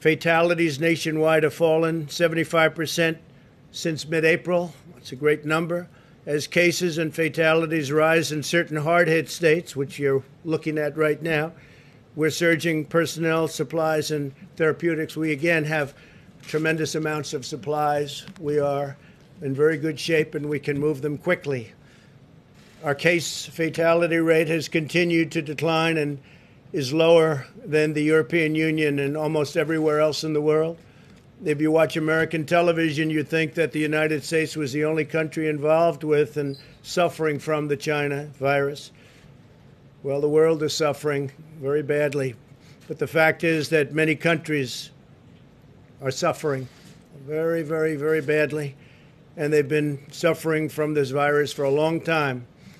Fatalities nationwide have fallen 75% since mid April. That's a great number. As cases and fatalities rise in certain hard hit states, which you're looking at right now, we're surging personnel, supplies, and therapeutics. We again have tremendous amounts of supplies. We are in very good shape and we can move them quickly. Our case fatality rate has continued to decline and is lower than the European Union and almost everywhere else in the world. If you watch American television, you think that the United States was the only country involved with and suffering from the China virus. Well, the world is suffering very badly. But the fact is that many countries are suffering very, very, very badly. And they've been suffering from this virus for a long time.